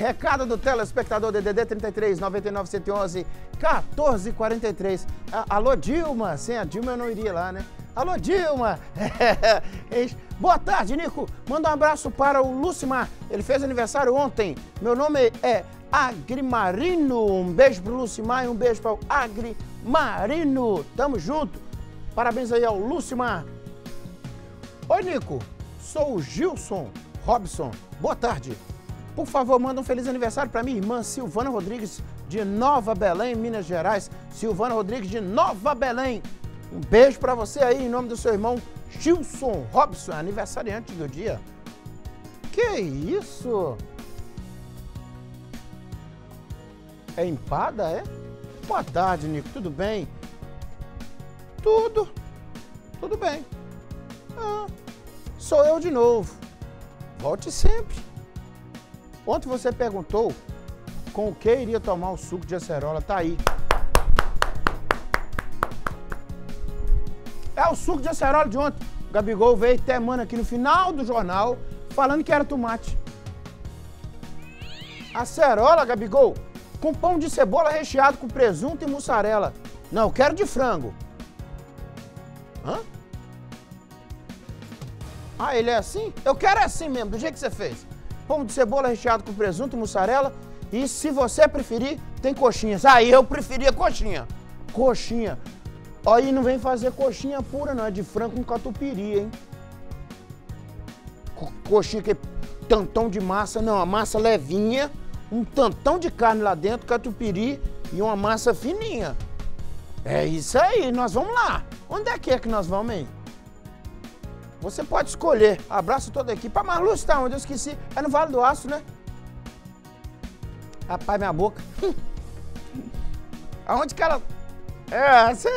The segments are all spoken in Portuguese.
recado do telespectador DDD 33 99 111 14 43. Alô, Dilma. Sem a Dilma eu não iria lá, né? Alô, Dilma. Boa tarde, Nico. Manda um abraço para o Lucimar. Ele fez aniversário ontem. Meu nome é Agrimarino. Um beijo pro Lucimar e um beijo para o Agrimarino. Tamo junto. Parabéns aí ao Lucimar. Oi, Nico. Sou o Gilson Robson. Boa tarde. Por favor, manda um feliz aniversário para minha irmã Silvana Rodrigues, de Nova Belém, Minas Gerais. Silvana Rodrigues, de Nova Belém. Um beijo para você aí, em nome do seu irmão Gilson Robson, aniversariante do dia. Que isso? É empada, é? Boa tarde, Nico. Tudo bem? Tudo. Tudo bem. Ah, sou eu de novo. Volte sempre. Ontem você perguntou com o que iria tomar o suco de acerola. Tá aí. É o suco de acerola de ontem. O Gabigol veio até mano aqui no final do jornal falando que era tomate. Acerola, Gabigol, com pão de cebola recheado com presunto e mussarela. Não, eu quero de frango. Hã? Ah, ele é assim? Eu quero é assim mesmo, do jeito que você fez. Pão de cebola recheado com presunto e mussarela. E se você preferir, tem coxinhas. Aí ah, eu preferia coxinha. Coxinha. Aí não vem fazer coxinha pura, não. É de frango com catupiry, hein? Coxinha que é tantão de massa. Não, a massa levinha. Um tantão de carne lá dentro, catupiry e uma massa fininha. É isso aí, nós vamos lá. Onde é que é que nós vamos, hein? Você pode escolher. Abraço toda a equipe. A Marlu está onde? Eu esqueci. É no Vale do Aço, né? Rapaz, minha boca. Aonde que ela... É, você...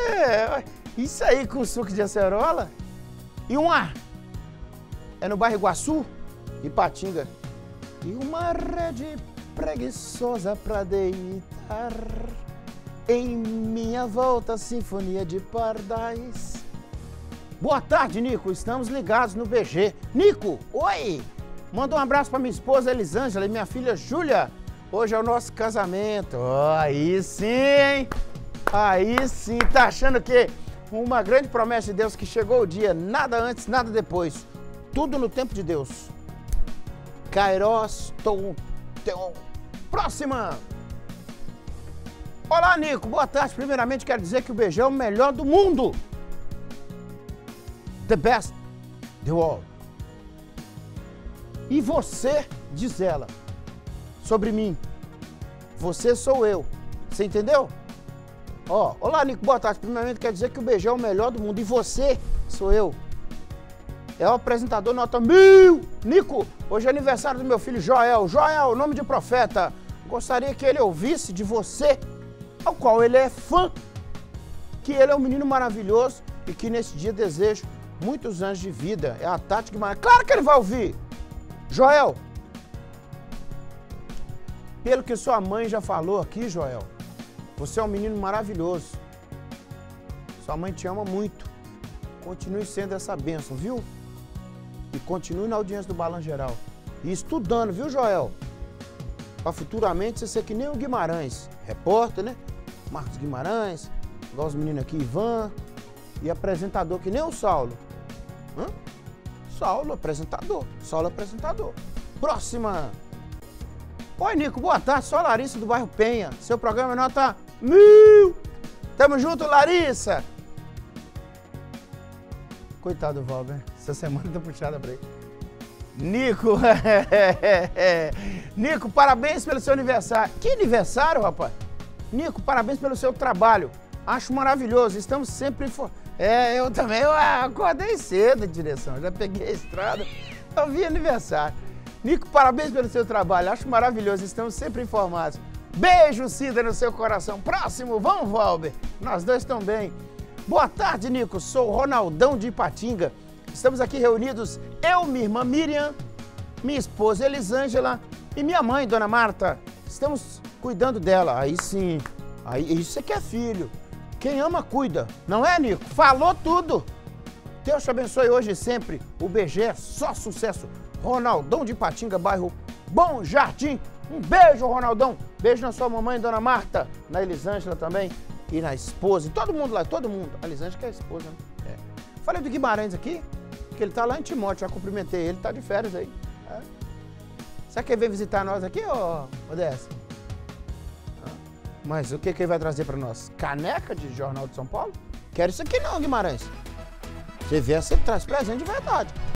Isso aí com suco de acerola. E um ar. É no bairro Iguaçu, Ipatinga. E uma rede preguiçosa pra deitar. Em minha volta, sinfonia de pardais. Boa tarde, Nico. Estamos ligados no BG. Nico, oi! Manda um abraço para minha esposa Elisângela e minha filha Júlia. Hoje é o nosso casamento. Oh, aí sim! Aí sim, tá achando que uma grande promessa de Deus que chegou o dia, nada antes, nada depois. Tudo no tempo de Deus. Kairos Tom. Próxima! Olá, Nico. Boa tarde. Primeiramente, quero dizer que o beijão é o melhor do mundo the best, the world. E você, diz ela, sobre mim. Você sou eu. Você entendeu? Ó, olá, Nico, boa tarde. Primeiramente, quer dizer que o beijão é o melhor do mundo. E você sou eu. É o apresentador nota mil. Nico, hoje é aniversário do meu filho Joel. Joel, nome de profeta. Gostaria que ele ouvisse de você, ao qual ele é fã. Que ele é um menino maravilhoso e que nesse dia desejo muitos anos de vida. É a tática mais. Claro que ele vai ouvir! Joel, pelo que sua mãe já falou aqui, Joel, você é um menino maravilhoso. Sua mãe te ama muito. Continue sendo essa bênção, viu? E continue na audiência do Balan Geral. E estudando, viu, Joel? Para futuramente você ser que nem o Guimarães, repórter, né? Marcos Guimarães, igual os meninos aqui, Ivan, e apresentador que nem o Saulo. Hã? Saulo, apresentador. Saulo, apresentador. Próxima. Oi, Nico, boa tarde. Sou a Larissa do bairro Penha. Seu programa é nota mil. Tamo junto, Larissa. Coitado do Valber. Essa semana tá puxada pra ele. Nico, Nico, parabéns pelo seu aniversário. Que aniversário, rapaz? Nico, parabéns pelo seu trabalho. Acho maravilhoso. Estamos sempre é, eu também eu acordei cedo, direção. Já peguei a estrada, eu vi aniversário. Nico, parabéns pelo seu trabalho, acho maravilhoso, estamos sempre informados. Beijo, Cida, no seu coração. Próximo, vamos, Valber. Nós dois estamos bem. Boa tarde, Nico. Sou Ronaldão de Ipatinga. Estamos aqui reunidos, eu, minha irmã Miriam, minha esposa Elisângela e minha mãe, Dona Marta. Estamos cuidando dela. Aí sim, aí, isso é que é filho. Quem ama, cuida. Não é, Nico? Falou tudo. Deus te abençoe hoje e sempre. O BG é só sucesso. Ronaldão de Patinga, bairro Bom Jardim. Um beijo, Ronaldão. Beijo na sua mamãe, Dona Marta. Na Elisângela também. E na esposa. E todo mundo lá, todo mundo. A Elisângela que é a esposa, né? É. Falei do Guimarães aqui, que ele tá lá em Timóteo. Já cumprimentei ele, tá de férias aí. É. Será que ele vem visitar nós aqui, ô Odessa? Mas o que, que ele vai trazer para nós? Caneca de Jornal de São Paulo? Quero isso aqui não, Guimarães. Você vê, você traz presente de verdade.